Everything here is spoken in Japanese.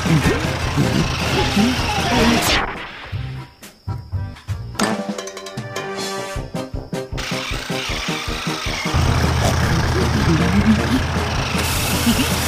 うフフフ。